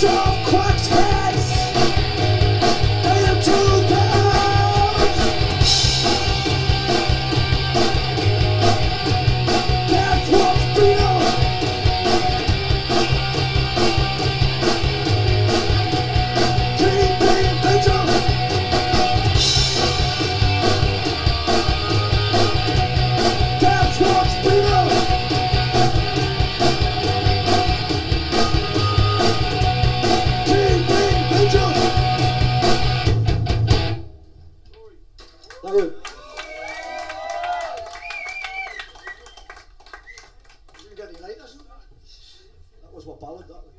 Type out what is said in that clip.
Nation! Hey. You got any lighters? That was what ballad that was.